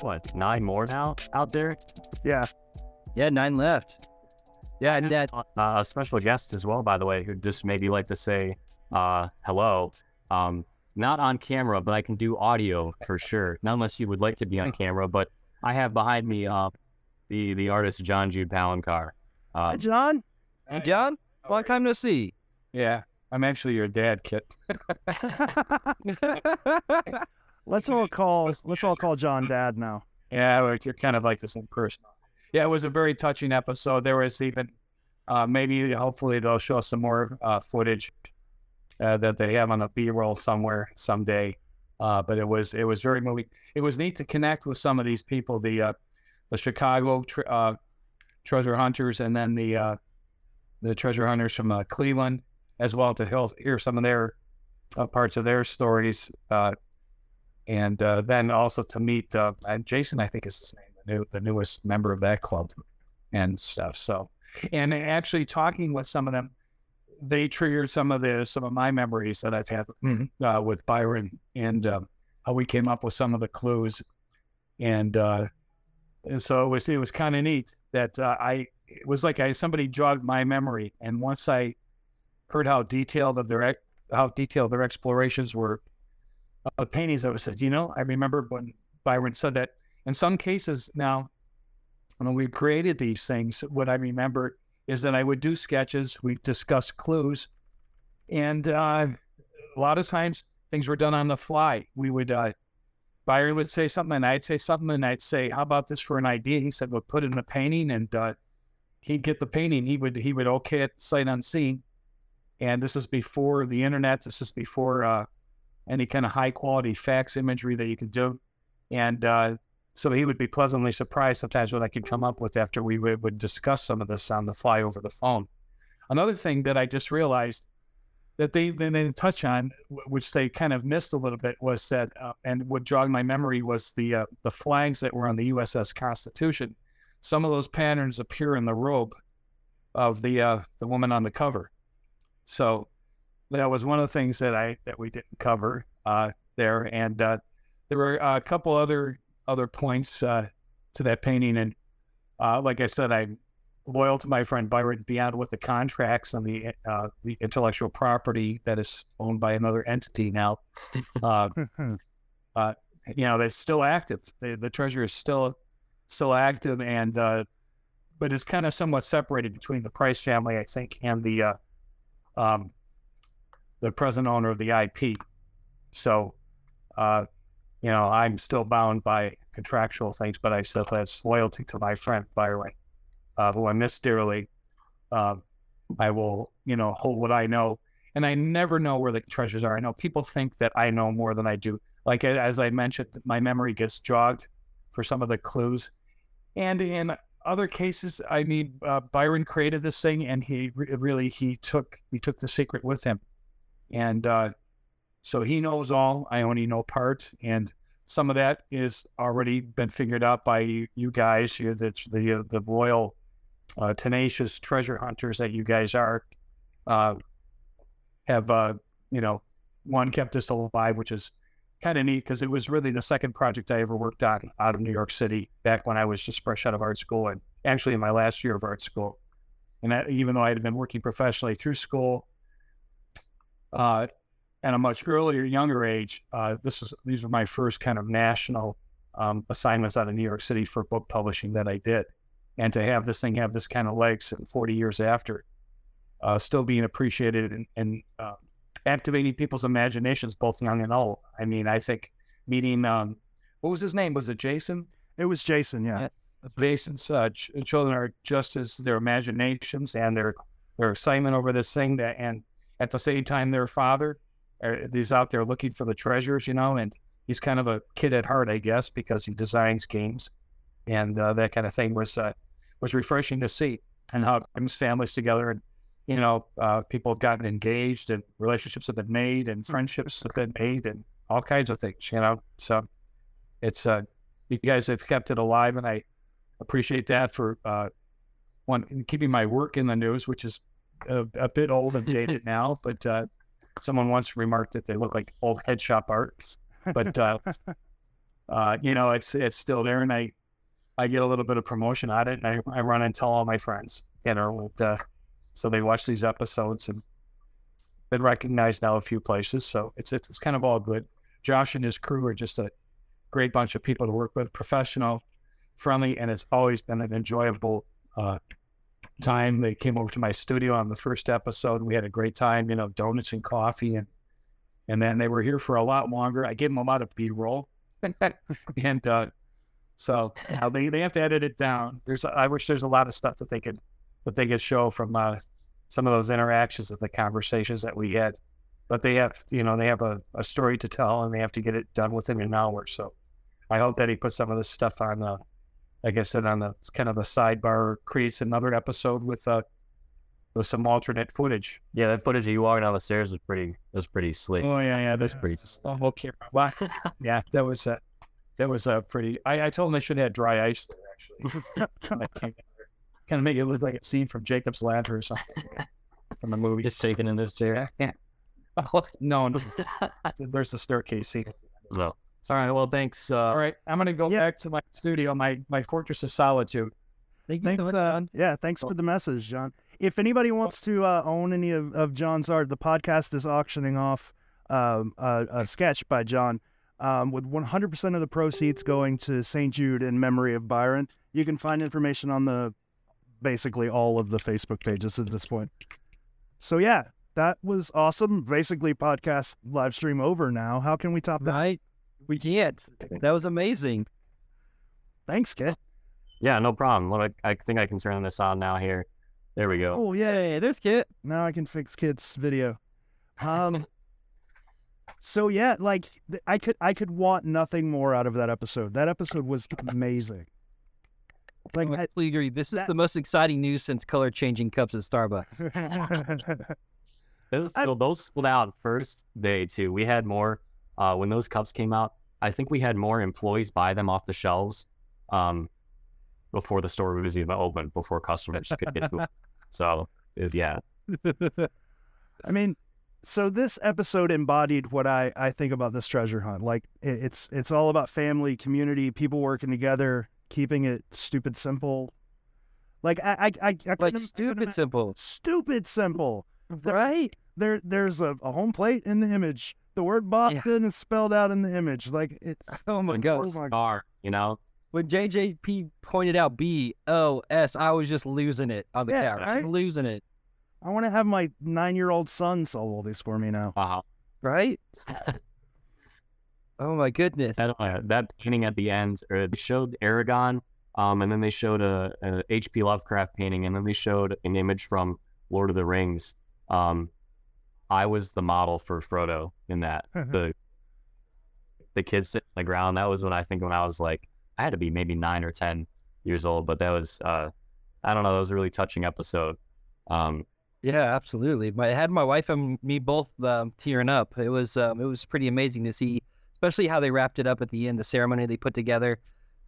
what nine more now out there. Yeah. Yeah, nine left. Yeah, and that Uh, a special guest as well, by the way, who just maybe like to say uh, hello. Um, not on camera, but I can do audio for sure. Not unless you would like to be on camera, but I have behind me uh, the the artist John Jude Palencar. Hi, Uh, John. Hey, John, long time no see. Yeah, I'm actually your dad, Kit. let's all call let's all call John Dad now. Yeah, you're kind of like the same person. Yeah, it was a very touching episode. There was even uh, maybe, hopefully, they'll show some more uh, footage uh, that they have on a B-roll somewhere someday. Uh, but it was it was very moving. It was neat to connect with some of these people, the uh, the Chicago uh, treasure hunters, and then the the treasure hunters from Cleveland, as well to hear, some of their parts of their stories. Uh, and uh, then also to meet uh, and Jason, I think is his name, the new the newest member of that club, and stuff. So, and actually talking with some of them, they triggered some of the some of my memories that I've had uh, with Byron and um, how we came up with some of the clues, and uh, and so it was it was kind of neat that uh, I it was like I somebody jogged my memory, and once I heard how detailed of their how detailed their explorations were uh, paintings I was said, you know, I remember when Byron said that in some cases now, when we created these things, what I remember is that I would do sketches, We'd discuss clues, and uh, a lot of times things were done on the fly. We would, uh, Byron would say something and I'd say something and I'd say, how about this for an idea? He said, well, put it in the painting and uh, he'd get the painting. He would, he would okay it sight unseen. And this is before the internet. This is before, uh, any kind of high quality fax imagery that you could do. And uh, so he would be pleasantly surprised sometimes what I could come up with after we would, would discuss some of this on the fly over the phone. Another thing that I just realized that they, they didn't touch on, which they kind of missed a little bit, was that, uh, and what jogged my memory was the uh, the flags that were on the USS Constitution. Some of those patterns appear in the robe of the uh, the woman on the cover. So that was one of the things that I that we didn't cover uh, there, and uh, there were a couple other other points uh, to that painting, and uh, like I said, I'm loyal to my friend Byron beyond with the contracts and the uh, the intellectual property that is owned by another entity now. Uh, you know, that's still active. The, the treasure is still still active, and uh, but it's kind of somewhat separated between the Preiss family, I think, and the uh, um, the present owner of the IP. So, uh, you know, I'm still bound by contractual things, but I still have loyalty to my friend Byron, uh, who I miss dearly. Uh, I will, you know, hold what I know, and I never know where the treasures are. I know people think that I know more than I do. Like as I mentioned, my memory gets jogged for some of the clues, and in other cases, I mean, uh, Byron created this thing, and he re- really he took he took the secret with him, and uh, so he knows all. I only know part, and some of that is already been figured out by you, you guys. You, that's the uh, the royal, uh, tenacious treasure hunters that you guys are. Uh, have uh, you know, one kept us alive, which is kind of neat because it was really the second project I ever worked on out of New York City back when I was just fresh out of art school and actually in my last year of art school. And that, even though I had been working professionally through school, uh, at a much earlier, younger age, uh, this was these were my first kind of national um, assignments out of New York City for book publishing that I did, and to have this thing have this kind of legs and 40 years after, uh, still being appreciated and, and uh, activating people's imaginations, both young and old. I mean, I think meeting um, what was his name? Was it Jason? It was Jason, yeah. Yeah. Jason's uh, children are just as their imaginations and their their excitement over this thing that, and at the same time, their father uh, he's out there looking for the treasures, you know, and he's kind of a kid at heart, I guess, because he designs games and uh, that kind of thing was uh, was refreshing to see, and how it brings families together, and you know, uh, people have gotten engaged, and relationships have been made, and friendships have been made, and all kinds of things, you know. So it's uh, you guys have kept it alive, and I appreciate that for uh, one keeping my work in the news, which is a, a bit old and dated now, but uh, someone once remarked that they look like old head shop art. But uh, uh, you know, it's it's still there, and I I get a little bit of promotion on it, and I, I run and tell all my friends, you know, and, uh, so they watch these episodes and been recognized now a few places. So it's it's, it's kind of all good. Josh and his crew are just a great bunch of people to work with, professional, friendly, and it's always been an enjoyable uh, time. They came over to my studio on the first episode. We had a great time, you know, donuts and coffee, and and then they were here for a lot longer. I gave them a lot of B roll, and uh, so they they have to edit it down. There's I wish there's a lot of stuff that they could that they could show from uh, some of those interactions and the conversations that we had. But they have, you know, they have a, a story to tell and they have to get it done within an hour. So I hope that he puts some of this stuff on the, like I said, on the kind of the sidebar, creates another episode with uh with some alternate footage. Yeah, that footage of you walking down the stairs was pretty was pretty slick. Oh yeah, yeah, that's pretty- Oh, camera. Wow. yeah, that was uh, that was a pretty. I, I told him they should have had dry ice there actually. kind of make it look like a scene from Jacob's Ladder or something from the movie. Just shaking in this chair. Yeah. Oh, no, no. There's the staircase scene. No. All right. Well, thanks. Uh, All right, I'm gonna go Yeah. back to my studio, my my fortress of solitude. Thank you Thanks, so much, uh, John. yeah, thanks for the message, John. If anybody wants to uh, own any of, of John's art, the podcast is auctioning off um, a, a sketch by John um, with 100% of the proceeds going to St. Jude in memory of Byron. You can find information on the basically all of the Facebook pages at this point. So, yeah, that was awesome. Basically, podcast live stream over now. How can we top that? Right? We can't. That was amazing. Thanks, kid. yeah, no problem. Look, I, I think I can turn this on now. Here. There we go. Oh, yeah. Yay, there's Kit. Now I can fix Kit's video. Um. so yeah, like I could I could want nothing more out of that episode. That episode was amazing. Like I I, completely agree. This is that- the most exciting news since color changing cups at Starbucks. This, I- so those sold out first day too. We had more uh, when those cups came out. I think we had more employees buy them off the shelves um, before the store was even open, before customers could get to it. So yeah, I mean, so this episode embodied what I I think about this treasure hunt. Like it, it's it's all about family, community, people working together, keeping it stupid simple. Like I I I, I like couldn't- I couldn't stupid simple. stupid simple. Right? there there's a, a home plate in the image. The word Boston is spelled out in the image. Like it. Oh my god. Oh my star, you know. When JJP pointed out B O S, I was just losing it on the Yeah, camera. right? Losing it. I want to have my nine year old son solve all these for me now. Uh, Right? oh my goodness. that uh, that painting at the end, or they showed Eragon, um, and then they showed a, a H.P. Lovecraft painting, and then they showed an image from Lord of the Rings. Um, I was the model for Frodo in that. the the kids sitting on the ground. That was when I think when I was like I had to be maybe nine or ten years old, but that was uh I don't know, that was a really touching episode. Um Yeah, absolutely. My, I had my wife and me both um, tearing up. It was um, it was pretty amazing to see, especially how they wrapped it up at the end, the ceremony they put together.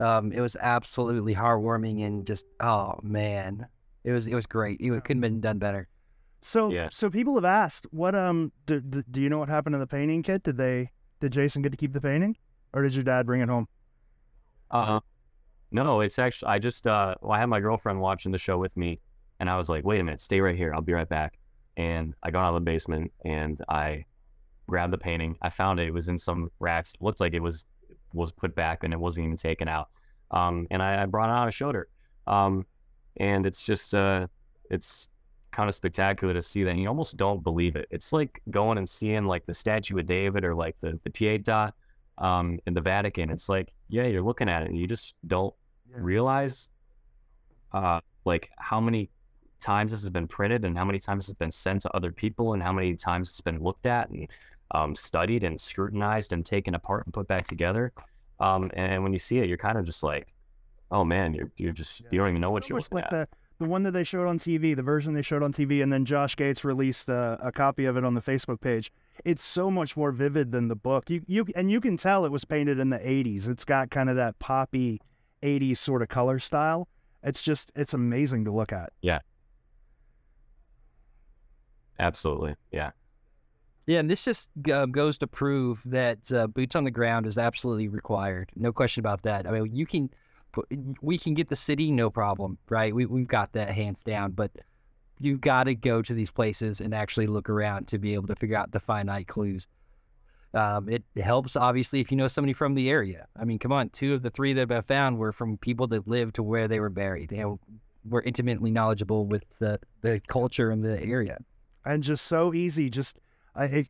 Um, it was absolutely heartwarming and just oh man, it was it was great. It couldn't have been done better. So Yeah. so people have asked, what um do, do, do you know what happened to the painting kit? Did they did Jason get to keep the painting, or did your dad bring it home? Uh huh. no, it's actually I just uh well, I had my girlfriend watching the show with me and I was like, wait a minute, stay right here, I'll be right back. And I got out of the basement and I grabbed the painting. I found it, it was in some racks. It looked like it was was put back and it wasn't even taken out. Um and I, I brought it out and showed her. Um and it's just uh it's kind of spectacular to see that and you almost don't believe it. It's like going and seeing like the statue of David or like the, the Pietà um in the Vatican. It's like, yeah, you're looking at it and you just don't Yeah. realize uh like how many times this has been printed and how many times it's been sent to other people and how many times it's been looked at and um, studied and scrutinized and taken apart and put back together. Um, and when you see it, you're kind of just like, oh man, you're you're just you don't even know what So you're looking like at. the the one that they showed on TV, the version they showed on TV, and then Josh Gates released a, a copy of it on the Facebook page. It's so much more vivid than the book. You you and you can tell it was painted in the '80s. It's got kind of that poppy '80s sort of color style. It's just it's amazing to look at. Yeah. Absolutely, yeah. Yeah, and this just uh, goes to prove that uh, boots on the ground is absolutely required. No question about that. I mean, you can, we can get the city, no problem, right? We we've got that hands down. But you've got to go to these places and actually look around to be able to figure out the finite clues. Um, it helps obviously if you know somebody from the area. I mean, come on, two of the three that I've found were from people that lived to where they were buried. They were intimately knowledgeable with the the culture in the area, and just so easy. Just I,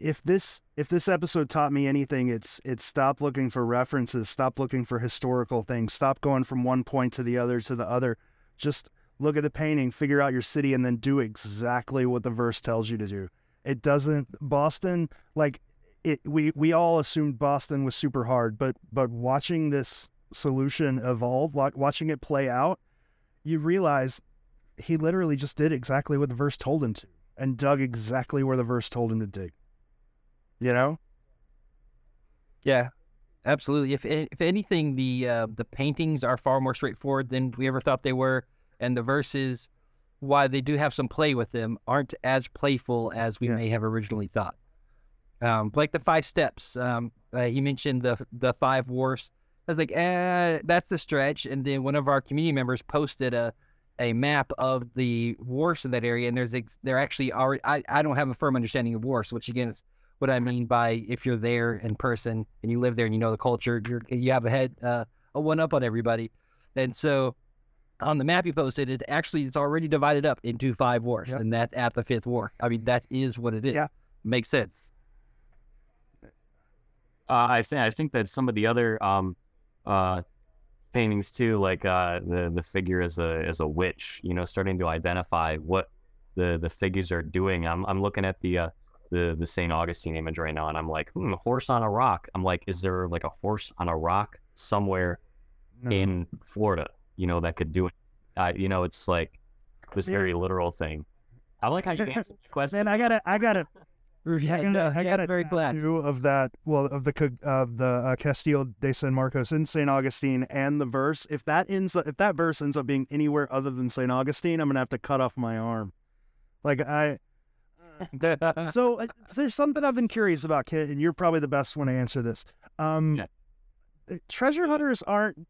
if this if this episode taught me anything, it's it's stop looking for references, stop looking for historical things, stop going from one point to the other to the other. Just look at the painting, figure out your city, and then do exactly what the verse tells you to do. It doesn't Boston like it. We we all assumed Boston was super hard, but but watching this solution evolve, watching it play out, you realize he literally just did exactly what the verse told him to and dug exactly where the verse told him to dig. You know? Yeah, absolutely. If if anything, the uh, the paintings are far more straightforward than we ever thought they were, and the verses, while they do have some play with them, aren't as playful as we yeah. may have originally thought. Um, like the five steps. Um, uh, he mentioned the the five wars. I was like, eh, that's a stretch. And then one of our community members posted a a map of the wharfs in that area, and there's ex- they're actually already. I, I don't have a firm understanding of wharfs, which again is what I mean by if you're there in person and you live there and you know the culture, you're, you have a head uh, a one up on everybody, and so on the map you posted, it actually it's already divided up into five wars, yep. and that's at the fifth war. I mean that is what it is. Yeah, makes sense. Uh, I think I think that some of the other um, uh, paintings too, like uh, the the figure as a as a witch. You know, starting to identify what the the figures are doing. I'm I'm looking at the uh, the the Saint Augustine image right now, and I'm like, hmm, horse on a rock. I'm like, is there like a horse on a rock somewhere no. in Florida? You know, that could do it. Uh, you know, it's like this very literal thing. I like how you answered the question. Man, I gotta, I gotta, yeah, I got, a, I got a very glad of that. Well, of the of the uh, Castillo de San Marcos in Saint Augustine and the verse. If that ends, if that verse ends up being anywhere other than Saint Augustine, I'm gonna have to cut off my arm. Like I. so, uh, there's something I've been curious about, Kit, and you're probably the best one to answer this. Um, yeah. Uh, treasure hunters aren't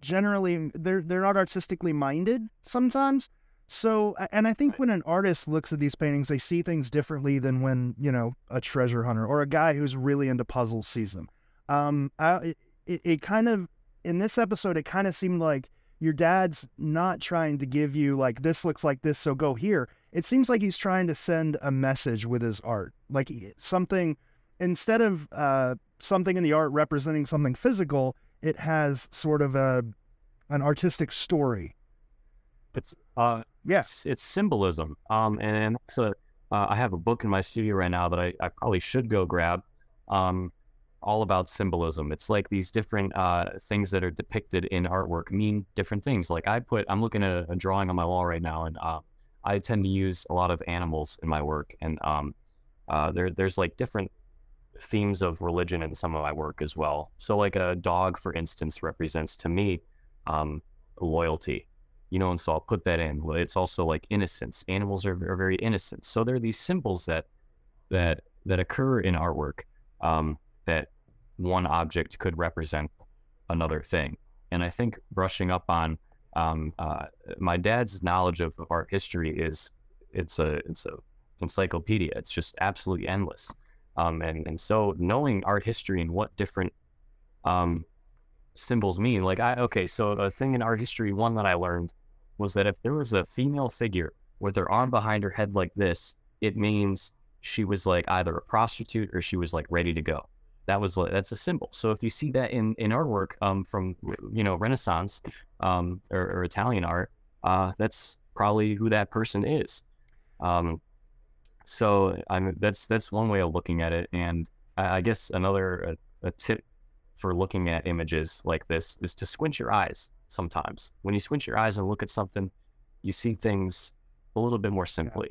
generally they're they're not artistically minded sometimes. So, and I think when an artist looks at these paintings, they see things differently than when, you know, a treasure hunter or a guy who's really into puzzles sees them. Um, I, it, it kind of, in this episode, it kind of seemed like your dad's not trying to give you, like, this looks like this, so go here. It seems like he's trying to send a message with his art. Like something, instead of uh, something in the art representing something physical, it has sort of a, an artistic story. It's, uh, Yes, it's symbolism. Um, and so uh, I have a book in my studio right now that I, I probably should go grab. Um, all about symbolism. It's like these different uh, things that are depicted in artwork mean different things. Like I put, I'm looking at a drawing on my wall right now, and uh, I tend to use a lot of animals in my work, and um, uh, there, there's like different themes of religion in some of my work as well. So like a dog, for instance, represents to me um, loyalty you know, and so I'll put that in. It's also like innocence. Animals are, are very innocent. So there are these symbols that that that occur in artwork um, that one object could represent another thing. And I think brushing up on um, uh, my dad's knowledge of, art history is it's a it's a encyclopedia. It's just absolutely endless. Um, and and so knowing art history and what different um, symbols mean. Like I okay, so a thing in art history, one that I learned was that if there was a female figure with her arm behind her head like this, it means she was like either a prostitute or she was like ready to go. That was that's a symbol. So if you see that in in artwork um, from you know Renaissance um, or, or Italian art, uh, that's probably who that person is. Um, so I mean, that's that's one way of looking at it, and I, I guess another a, a tip for looking at images like this is to squint your eyes sometimes. When you squint your eyes and look at something, you see things a little bit more simply.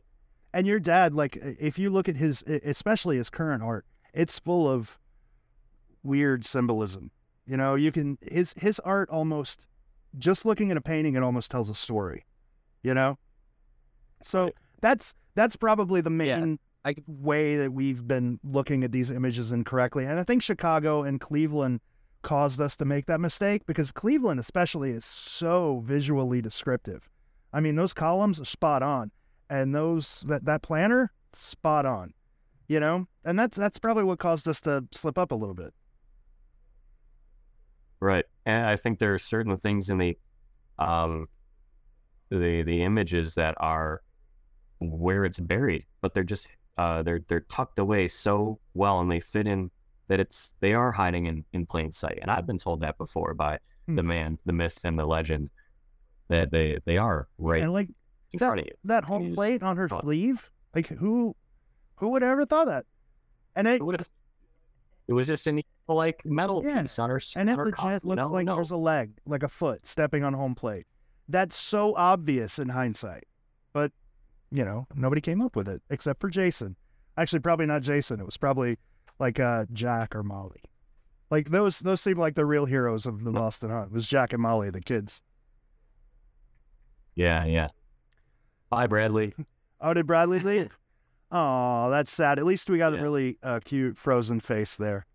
And your dad, like, if you look at his, especially his current art, it's full of weird symbolism. You know, you can his his art almost just looking at a painting, it almost tells a story. You know, so that's that's probably the main. I way that we've been looking at these images incorrectly. And I think Chicago and Cleveland caused us to make that mistake because Cleveland, especially, is so visually descriptive. I mean, those columns are spot on, and those that that planner spot on. You know, and that's that's probably what caused us to slip up a little bit. Right, and I think there are certain things in the, um, the the images that are where it's buried, but they're just uh, they're they're tucked away so well, and they fit in that it's they are hiding in, in plain sight. And I've been told that before by Hmm. the man, the myth, and the legend that they they are right And like in that- front of you. that home plate on her Oh. sleeve, like who who would have ever thought that? And it It would have. It was just an like metal Yeah, piece on her. and it on her legit cuff, looks no, like no. there's a leg, like a foot stepping on home plate. That's so obvious in hindsight, but you know nobody came up with it except for Jason. Actually, probably not Jason. It was probably like uh, Jack or Molly. Like those those seem like the real heroes of the Boston Hunt. It was Jack and Molly, the kids. Yeah, yeah. Bye, Bradley. Oh, did Bradley leave? Oh, that's sad. At least we got a really uh, cute frozen face there.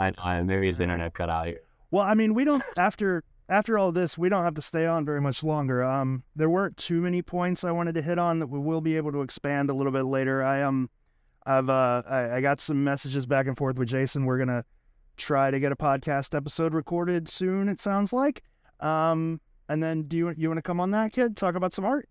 I, I maybe his internet cut out here. Well, I mean, we don't after after all this, we don't have to stay on very much longer. Um, there weren't too many points I wanted to hit on that we will be able to expand a little bit later. I um, I've uh, I, I got some messages back and forth with Jason. We're gonna try to get a podcast episode recorded soon. It sounds like. Um, and then do you you want to come on that kid? Talk about some art.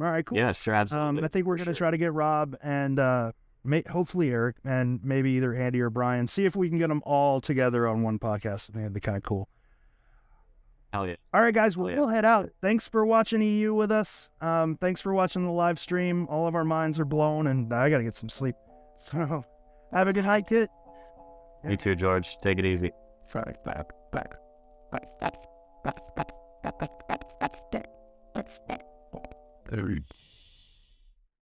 All right, cool. Yeah, sure, absolutely. Um, I think we're gonna sure. try to get Rob and uh, may, hopefully Eric and maybe either Andy or Brian. See if we can get them all together on one podcast. I think that'd be kind of cool. Hell yeah. All right, guys, Oh, we'll, yeah. we'll head out. Thanks for watching EU with us. Um, thanks for watching the live stream. All of our minds are blown, and I gotta get some sleep. So, have a good night, kid. You too, George. Take it easy. That's